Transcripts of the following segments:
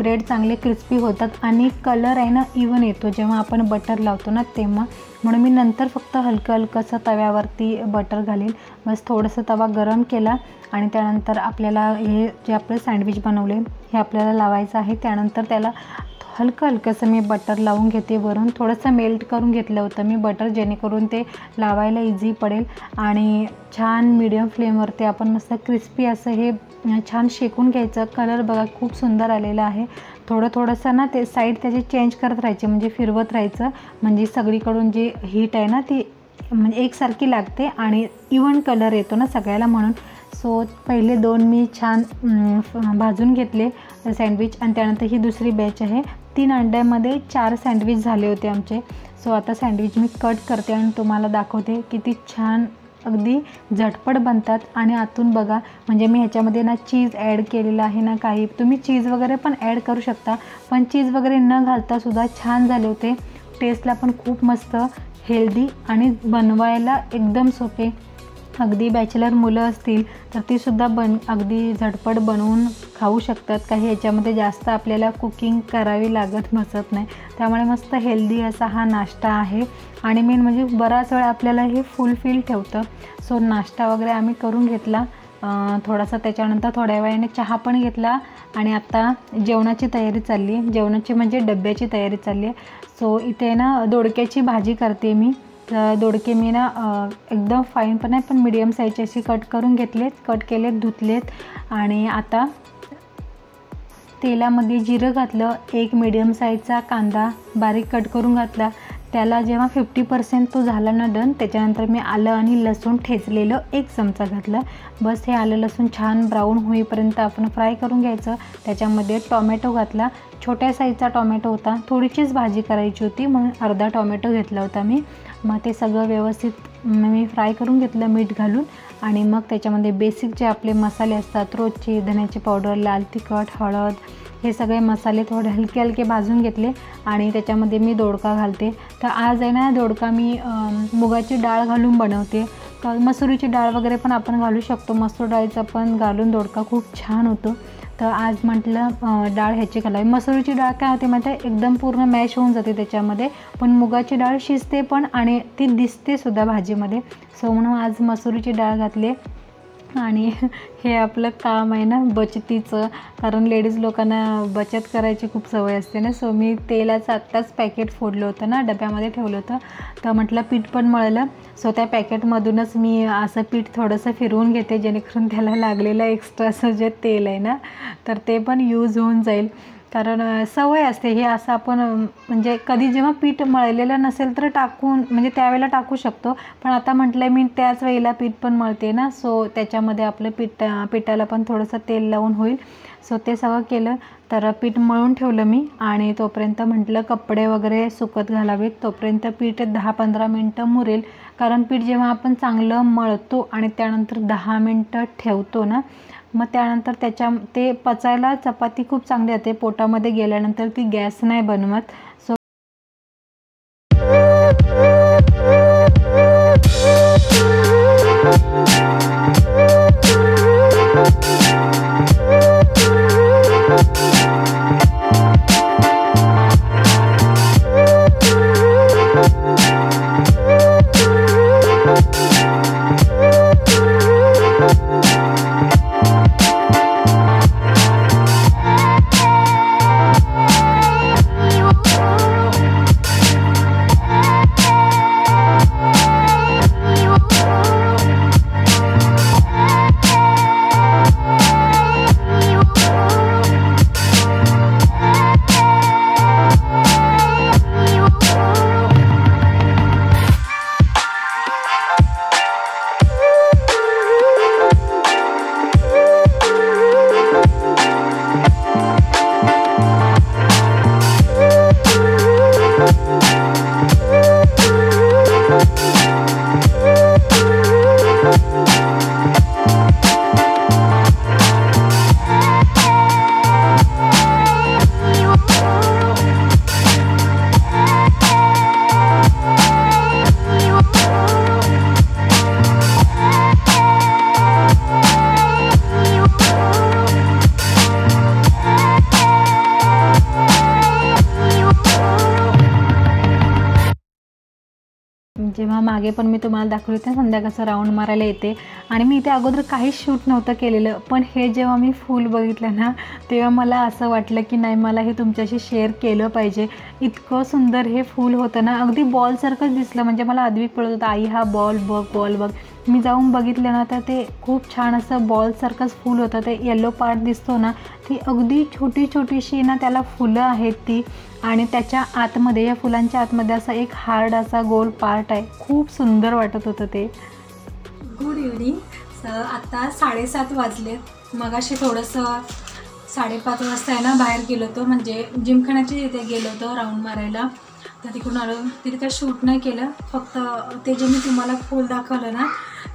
Bread चांगले crispy होतात आणि कलर आहे ना इवन येतो. जेव्हा आपण बटर लावतो ना तेव्हा. म्हणून मी नंतर फक्त हलकं हलकंसं तव्यावरती बटर घालीन. बस थोडंसं तवा गरम केला आणि त्यानंतर आपल्याला हे जे आपलं सँडविच बनवले हे आपल्याला लावायचं आहे. त्यानंतर त्याला हलकं हलकंसं मी बटर लावून घेते वरून. थोडंसं मेल्ट करून घेतलं होतं मी बटर जेणेकरून ते लावायला इझी पडेल. आणि छान मीडियम फ्लेमवरती आपण मस्त क्रिस्पी असं हे छान शेकून घ्यायचं. कलर बघा खूप सुंदर आलेला आहे. थोडं थोडंसं ना ते साईड त्याचे चेंज करत राहायचे म्हणजे फिरवत राहायचं. म्हणजे सगळीकडून जी हीट आहे ना ती म्हणजे एकसारखी लागते आणि इवन कलर येतो ना सगळ्याला म्हणून. सो पहिले दोन मी छान भाजून घेतले सँडविच आणि त्यानंतर ही दुसरी बॅच आहे. तीन अंड्यामध्ये चार सँडविच झाले होते आमचे. सो आता सँडविच मी कट करते आणि तुम्हाला दाखवते किती छान अगदी झटपट बनतात. आणि आतून बघा म्हणजे मी ह्याच्यामध्ये ना चीज ॲड केलेलं आहे ना काही. तुम्ही चीज वगैरे पण ॲड करू शकता. पण चीज वगैरे न घालतासुद्धा छान झाले होते. टेस्टला पण खूप मस्त हेल्दी आणि बनवायला एकदम सोपे. अगदी बॅचलर मुलं असतील तर तीसुद्धा बन अगदी झटपट बनवून खाऊ शकतात. काही याच्यामध्ये जास्त आपल्याला कुकिंग करावी लागत नसत नाही. त्यामुळे मस्त हेल्दी असा हा नाश्ता आहे. आणि मेन म्हणजे बराच वेळ आपल्याला हे फुलफिल ठेवतं. सो नाश्ता वगैरे आम्ही करून घेतला. थोडासा त्याच्यानंतर थोड्या वेळाने चहा पण घेतला. आणि आत्ता जेवणाची तयारी चालली जेवणाची म्हणजे डब्याची तयारी चालली आहे. सो इथे ना दोडक्याची भाजी करते मी. दोडके मी ना एकदम फाईन पण आहे पण मीडियम साईजची अशी कट करून घेतलेत कट केलेत धुतलेत. आणि आता तेलामध्ये जिरं घातलं एक मिडियम साईजचा कांदा बारीक कट करून घातला. त्याला जेव्हा फिफ्टी पर्सेंट तो झाला ना डन त्याच्यानंतर मी आलं आणि लसूण ठेचलेलं एक चमचा घातला. बस हे आलं लसूण छान ब्राऊन होईपर्यंत आपण फ्राय करून घ्यायचं. त्याच्यामध्ये टॉमॅटो घातला. छोट्या साईजचा टॉमॅटो होता. थोडीशीच भाजी करायची होती म्हणून अर्धा टॉमॅटो घेतला होता मी. मग ते सगळं व्यवस्थित मी फ्राय करून घेतलं मीठ घालून. आणि मग त्याच्यामध्ये बेसिक जे आपले मसाले असतात रोजचे धण्याची पावडर लाल तिखट हळद हे सगळे मसाले थोडे हलके हलके भाजून घेतले आणि त्याच्यामध्ये मी दोडका घालते. तर आज आहे ना दोडका मी मुगाची डाळ घालून बनवते. मसुरीची डाळ वगैरे पण आपण घालू शकतो. मसूर डाळीचा पण घालून दोडका खूप छान होतो. तर आज म्हटलं डाळ ह्याची घालावी. मसुरीची डाळ काय होते माहिती आहे? एकदम पूर्ण मॅश होऊन जाते त्याच्यामध्ये. पण मुगाची डाळ शिजते पण आणि ती दिसते सुद्धा भाजीमध्ये. सो म्हणून आज मसुरीची डाळ घातली आणि हे आपलं काम आहे ना बचतीचं. कारण लेडीज लोकांना बचत करायची खूप सवय असते ना. सो मी तेलाचं आत्ताच पॅकेट फोडलं होतं ना डब्यामध्ये ठेवलं होतं. तर म्हटलं पीठ पण मळलं. सो त्या पॅकेटमधूनच मी असं पीठ थोडंसं फिरवून घेते जेणेकरून त्याला लागलेलं एक्स्ट्राचं जे तेल आहे ना तर ते पण यूज होऊन जाईल. कारण सवय असते. हे असं आपण म्हणजे कधी जेव्हा पीठ मळलेलं नसेल तर टाकून म्हणजे त्यावेळेला टाकू शकतो. पण आता म्हटलं मी त्याच वेळेला पीठ पण मळते ना. सो त्याच्यामध्ये आपलं पीठ पिठाला पण थोडंसं तेल लावून होईल. सो ते सगळं केलं. तर पीठ मळून ठेवलं मी. आणि तोपर्यंत म्हटलं कपडे वगैरे सुकत घालावेत. तोपर्यंत पीठ दहा पंधरा मिनटं मुरेल. कारण पीठ जेव्हा आपण चांगलं मळतो आणि त्यानंतर दहा मिनटं ठेवतो ना मग त्यानंतर त्याच्या ते पचायला चपाती खूप चांगली जाते पोटामध्ये गेल्यानंतर ती गॅस नाही बनवत. जेव्हा मागे पण मी तुम्हाला दाखवले होते संध्याकाळचं राऊंड मारायला येते. आणि मी इथे अगोदर काहीच शूट नव्हतं केलेलं पण हे जेव्हा मी फूल बघितलं ना तेव्हा मला असं वाटलं की नाही मला हे तुमच्याशी शेअर केलं पाहिजे. इतकं सुंदर हे फूल होतं ना. अगदी बॉलसारखंच दिसलं. म्हणजे मला आदवीक पळत होतं आई हा बॉल बघ बॉल बघ. मी जाऊन बघितलं ना तर ते खूप छान असं बॉलसारखंच फूल होतं. ते येल्लो पार्ट दिसतो ना ती अगदी छोटी छोटीशी ना त्याला फुलं आहेत ती. आणि त्याच्या आतमध्ये या फुलांच्या आतमध्ये असा एक हार्ड असा गोल पार्ट आहे. खूप सुंदर वाटत होतं ते. गुड इव्हनिंग आत्ता साडेसात वाजले. मगाशी थोडंसं साडेपाच वाजता आहे ना बाहेर गेलो होतो. म्हणजे जिमखान्याच्या तिथे गेलो होतो राऊंड मारायला. तर तिकडून आलो. तिथे काय शूट नाही केलं. फक्त ते जे मी तुम्हाला फूल दाखवलं ना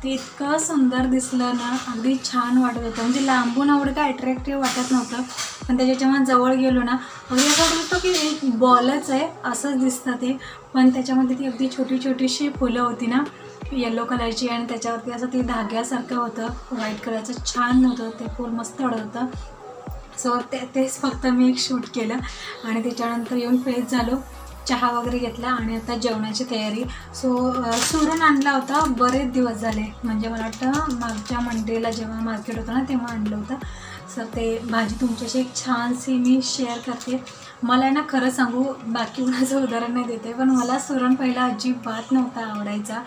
ते इतकं सुंदर दिसलं ना अगदी छान वाटत होतं. म्हणजे लांबून एवढं काय अट्रॅक्टिव्ह वाटत नव्हतं. पण त्याच्या जेव्हा जवळ गेलो ना अगदी असं वाटत होतं की एक बॉलच आहे असंच दिसतं ते. पण त्याच्यामध्ये ती अगदी छोटी छोटीशी फुलं होती ना येलो कलरची आणि त्याच्यावरती असं ते धाग्यासारखं होतं. व्हाईट कलरचं छान होतं ते फूल मस्त वाटत होतं. सो ते तेच फक्त मी एक शूट केलं आणि त्याच्यानंतर येऊन फ्रेश झालो. चहा वगैरे घेतला आणि आता जेवणाची तयारी. सो सुरण आणला होता. बरेच दिवस झाले. म्हणजे मला वाटतं मागच्या मंडेला जेव्हा मार्केट होतं ना तेव्हा आणलं होतं. सर ते भाजी तुमच्याशी एक छानशी मी शेअर करते. मला ना खरं सांगू बाकी कुणाचं उदाहरण नाही देते. पण मला सुरण पहिला अजिबात नव्हता आवडायचा.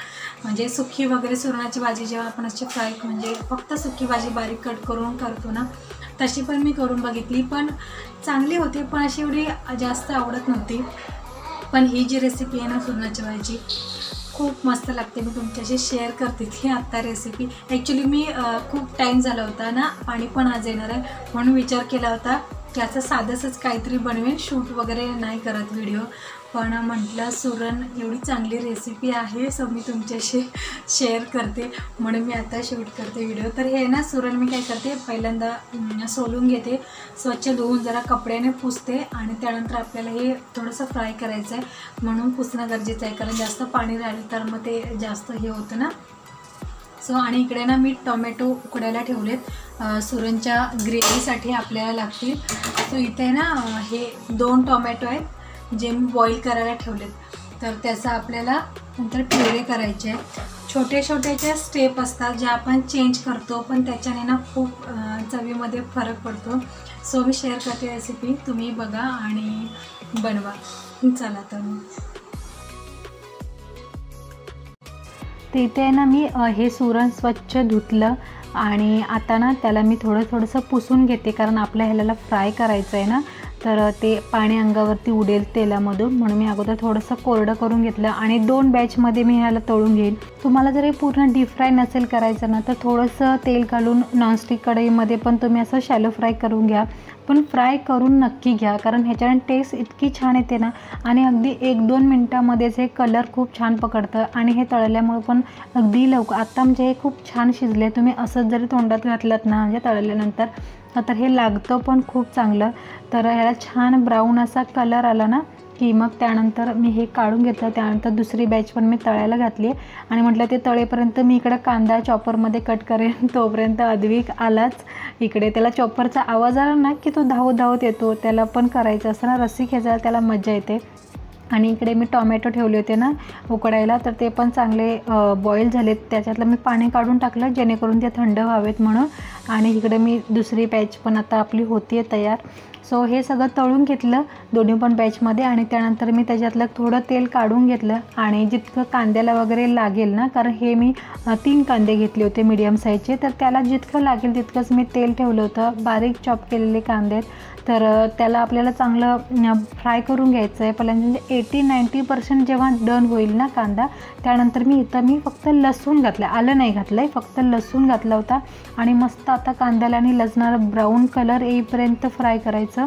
म्हणजे सुकी वगैरे सुरणाची भाजी जेव्हा आपण अशी फ्राय म्हणजे फक्त सुकी भाजी बारीक कट करून करतो ना तशी पण मी करून बघितली. पण चांगली होती पण अशी एवढी जास्त आवडत नव्हती. पण ही जी रेसिपी आहे ना सुरणाची भाजी खूप मस्त लागते. मी तुमच्याशी शेअर करते ती आत्ता रेसिपी ॲक्च्युली मी खूप टाईम झाला होता ना पाणी पण आज येणार आहे. म्हणून विचार केला होता की असं साधंसंच काहीतरी बनवेन. शूट वगैरे नाही करत व्हिडिओ पण म्हटलं सुरण एवढी चांगली रेसिपी आहे सो मी तुमच्याशी शेअर करते. म्हणून मी आता शूट करते व्हिडिओ तर हे ना सुरण मी काय करते पहिल्यांदा सोलून घेते स्वच्छ धुवून जरा कपड्याने पुसते आणि त्यानंतर आपल्याला हे थोडंसं फ्राय करायचं आहे म्हणून पुसणं गरजेचं आहे कारण जास्त पाणी राहिलं तर मग ते जास्त हे होतं ना. सो आणि इकडे ना मी टोमॅटो उकडायला ठेवलेत. सुरणच्या ग्रेव्हीसाठी आपल्याला लागतील. सो इथे ना हे दोन टोमॅटो आहेत. जे मी बॉईल करायला ठेवलेत तर त्याचा आपल्याला नंतर प्युरे करायचे आहेत. छोटे छोटे स्टेप असतात ज्या आपण चेंज करतो पण त्याच्याने ना खूप चवीमध्ये फरक पडतो. सो मी शेअर करते रेसिपी तुम्ही बघा आणि बनवा. चला तर तिथे इथे ना मी हे सुरण स्वच्छ धुतलं आणि आता ना त्याला मी थोडं थोडंसं पुसून घेते कारण आपल्या ह्याला फ्राय करायचं आहे ना. तर ते पाणी अंगावरती उडेल तेलामधून. म्हणून मी अगोदर थोडंसं कोरडं करून घेतलं आणि दोन बॅचमध्ये मी ह्याला तळून घेईन. तुम्हाला जर हे पूर्ण डीप फ्राय नसेल करायचं ना तर थोडंसं तेल घालून नॉनस्टिक कढईमध्ये पण तुम्ही असं शॅलो फ्राय करून घ्या. पण फ्राय करून नक्की घ्या कारण ह्याच्याने टेस्ट इतकी छान येते ना आणि अगदी एक दोन मिनटामध्येच हे कलर खूप छान पकडतं आणि हे तळल्यामुळे पण अगदी लवकर आत्ता म्हणजे हे खूप छान शिजले. तुम्ही असंच जरी तोंडात घातलात ना म्हणजे तळल्यानंतर तर हे लागतं पण खूप चांगलं. तर ह्याला छान ब्राऊन असा कलर आला ना की मग त्यानंतर मी हे काढून घेतलं. त्यानंतर दुसरी बॅच पण मी तळायला घातली आणि म्हटलं ते तळेपर्यंत मी इकडं कांदा चॉपरमध्ये कट करेन. तोपर्यंत अद्विक आलाच इकडे. त्याला चॉपरचा आवाज आला ना की तो धावत धावत येतो. त्याला पण करायचं असं ना रस्सी खेचायला त्याला मजा येते. आणि इकडे मी टॉमॅटो ठेवले होते ना उकडायला तर ते पण चांगले बॉईल झालेत. त्याच्यातलं मी पाणी काढून टाकलं जेणेकरून ते थंड व्हावेत म्हणून. आणि इकडे मी दुसरी बॅच पण आता आपली होती आहे तयार. सो हे सगळं तळून घेतलं दोन्ही पण बॅचमध्ये आणि त्यानंतर मी त्याच्यातलं थोडं तेल काढून घेतलं आणि जितकं कांद्याला वगैरे लागेल ना कारण हे मी तीन कांदे घेतले होते मीडियम साईजचे तर त्याला जितकं लागेल तितकंच मी तेल ठेवलं होतं. बारीक चॉप केलेले कांदे तर त्याला आपल्याला चांगलं फ्राय करून घ्यायचं आहे पहिल्यांदा म्हणजे एटी नाईंटी पर्सेंट जेव्हा डन होईल ना कांदा त्यानंतर मी इथं मी फक्त लसूण घातलं आलं नाही घातलं आहे फक्त लसूण घातला होता. आणि मस्त आता कांद्याला आणि लसणारं ब्राऊन कलर येईपर्यंत फ्राय करायचं.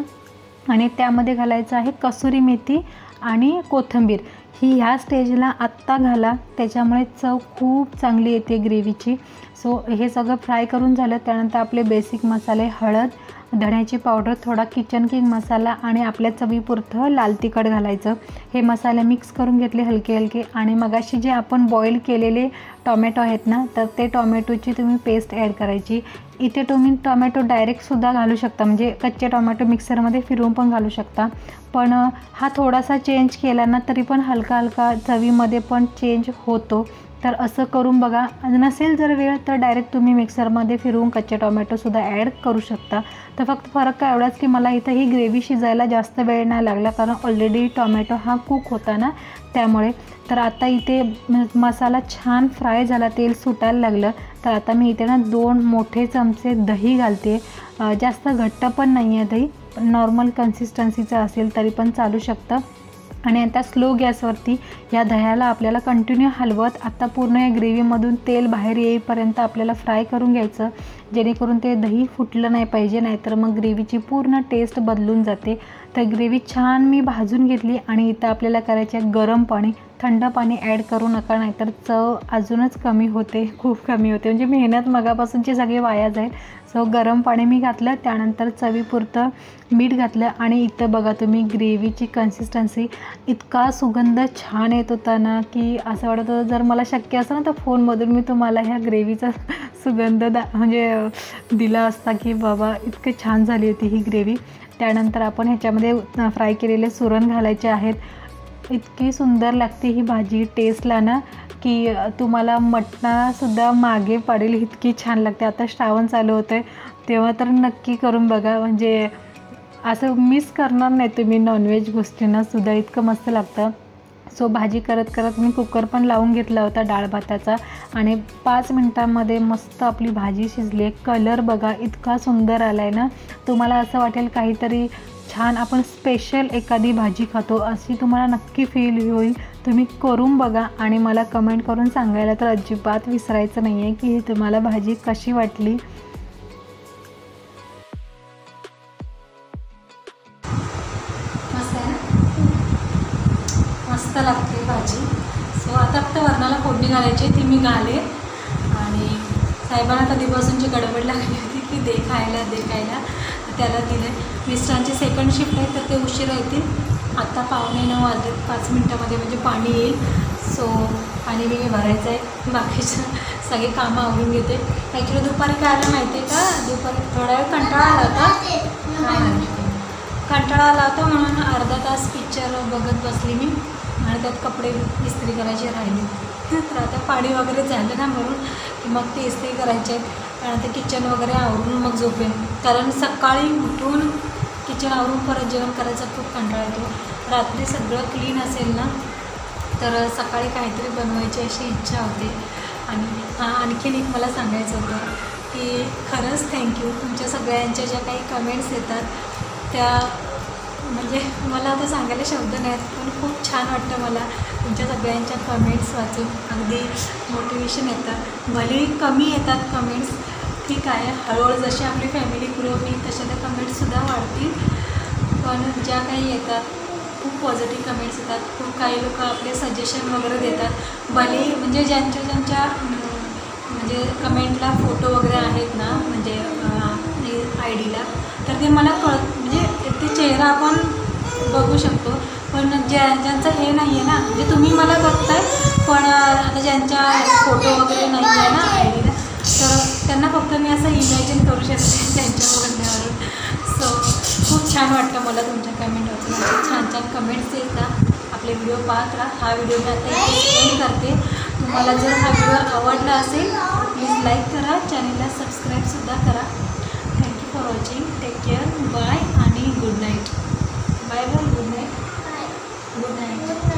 आणि त्यामध्ये घालायचं आहे कसुरी मेथी आणि कोथिंबीर. ही ह्या स्टेजला आत्ता घाला. त्याच्यामुळे चव खूप चांगली येते ग्रेव्हीची सो हे सगळं फ्राय करून झालं. त्यानंतर आपले बेसिक मसाले हळद धण्याची पावडर थोडा किचन किंग मसाला आणि आपल्या चवीपुरतं लाल तिखट घालायचं. हे मसाले मिक्स करून घेतले हलके हलके. आणि मगाशी जे आपण बॉईल केलेले टॉमॅटो आहेत ना तर ते टॉमॅटोची तुम्ही पेस्ट ॲड करायची. इथे तुम्ही टोमॅटो डायरेक्टसुद्धा घालू शकता. म्हणजे कच्चे टोमॅटो मिक्सरमध्ये फिरवून पण घालू शकता. पण हा थोडासा चेंज केला ना तरी पण हलका हलका चवीमध्ये पण चेंज होतो. तर असं करून बघा. नसेल जर वेळ तर डायरेक्ट तुम्ही मिक्सरमध्ये फिरवून कच्चे टोमॅटोसुद्धा ॲड करू शकता. तर फक्त फरक काय एवढाच की मला इथं ही ग्रेव्ही शिजायला जास्त वेळ नाही लागला कारण ऑलरेडी टोमॅटो हा कुक होता ना त्यामुळे. तर आता इथे मसाला छान फ्राय झाला तेल सुटायला लागलं. तर आता मी इथे ना दोन मोठे चमचे दही घालते. जास्त घट्ट पण नाही आहे दही नॉर्मल कन्सिस्टन्सीचं असेल तरी पण चालू शकतं. आणि आता स्लो गॅसवरती या दह्याला आपल्याला कंटिन्यू हलवत आता पूर्ण या ग्रेव्हीमधून तेल बाहेर येईपर्यंत आपल्याला फ्राय करून घ्यायचं. जेणेकरून ते दही फुटलं नाही पाहिजे नाहीतर मग ग्रेव्हीची पूर्ण टेस्ट बदलून जाते. तर ग्रेव्ही छान मी भाजून घेतली आणि इथं आपल्याला करायचे गरम पाणी. थंड पाणी ॲड करू नका नाहीतर चव अजूनच कमी होते खूप कमी होते. म्हणजे मेहनत मगापासूनची सगळे वाया जाईल. सो गरम पाणी मी घातलं त्यानंतर चवीपुरतं मीठ घातलं आणि इथं बघा तुम्ही ग्रेव्हीची कन्सिस्टन्सी इतका सुगंध छान येत होता ना की असं वाटत होतं जर मला शक्य असं ना तर फोनमधून मी तुम्हाला ह्या ग्रेव्हीचा सुगंध दा म्हणजे दिला असता की बाबा इतकं छान झाली होती ही ग्रेव्ही. त्यानंतर आपण ह्याच्यामध्ये फ्राय केलेले सुरण घालायचे आहेत. इतकी सुंदर लागते ही भाजी टेस्टला ना की तुम्हाला मटणासुद्धा मागे पडेल इतकी छान लागते. आता श्रावण चालू होतं आहे तेव्हा तर नक्की करून बघा. म्हणजे असं मिस करणार नाही तुम्ही नॉनव्हेज गोष्टींनासुद्धा इतकं मस्त लागतं. सो भाजी करत करत मी कुकर पण लावून घेतला होता डाळ भाताचा. आणि पाच मिनटांमध्ये मस्त आपली भाजी शिजली. कलर बघा इतका सुंदर आला आहे ना. तुम्हाला असं वाटेल काहीतरी छान आपण स्पेशल एखादी भाजी खातो अशी तुम्हाला नक्की फील होईल. तुम्ही करून बघा आणि मला कमेंट करून सांगायला तर अजिबात विसरायचं नाही आहे की तुम्हाला भाजी कशी वाटली. वरणाला फोडणी घालायची ती मी घाले आणि साहेबांना कधीपासूनची गडबड लागली होती की दे खायला दे खायला. त्याला दिले मिस्टरांची सेकंड शिफ्ट आहे तर ते उशिरा येतील. आत्ता पावणे नऊ वाजले पाच मिनटामध्ये म्हणजे पाणी येईल. सो पाणी मी भरायचं आहे. बाकीचं सगळे कामं आवडून घेते. ॲक्च्युली दुपारी काय आलं माहिती आहे का? दुपारी थोडा वेळ कंटाळा आला होता. कंटाळा आला होता म्हणून अर्धा तास पिक्चर बघत बसली मी. आणि त्यात कपडे इस्त्री करायचे राहिले. तर आता पाणी वगैरे झालं ना म्हणून की मग ते इस्त्री करायचे. आणि ते किचन वगैरे आवरून मग झोपेन. कारण सकाळी उठून किचन आवरून परत जेवण करायचा खूप कंटाळा येतो. रात्री सगळं क्लीन असेल ना तर सकाळी काहीतरी बनवायची अशी इच्छा होते. आणि हां आणखीन एक मला सांगायचं होतं की खरंच थँक्यू तुमच्या सगळ्यांच्या ज्या काही कमेंट्स येतात त्या म्हणजे मला आता सांगायला शब्द नाहीत पण खूप छान वाटतं मला तुमच्या सगळ्यांच्या कमेंट्स वाचून. अगदी मोटिवेशन येतं. भलेही कमी येतात कमेंट्स ठीक आहे. हळूहळू जशी आपली फॅमिली ग्रो होईल तशा त्या कमेंट्ससुद्धा वाढतील. पण ज्या काही येतात खूप पॉझिटिव्ह कमेंट्स येतात. खूप काही लोक आपले सजेशन वगैरे देतात. भलेही म्हणजे ज्यांच्या ज्यांच्या म्हणजे कमेंटला फोटो वगैरे आहेत ना म्हणजे आय डीला तर ते मला कळत म्हणजे ते चेहरा आपण बघू शकतो. पण ज्या ज्यांचं हे नाही आहे ना म्हणजे तुम्ही मला बघताय पण आता ज्यांच्या फोटो वगैरे नाही आहे ना आयडीला तर त्यांना फक्त मी असं इमॅजिन करू शकते त्यांच्या बघण्यावरून सो खूप छान वाटतं मला तुमच्या कमेंट म्हणजे छान छान कमेंट्स येतात आपले व्हिडिओ पाहत राहा. हा व्हिडिओ मी आता एक्सप्लेन करते. तुम्हाला जर हा व्हिडिओ आवडला असेल प्लीज लाईक करा. चॅनलला सबस्क्राईबसुद्धा करा. Thank you for watching take care bye 五袋。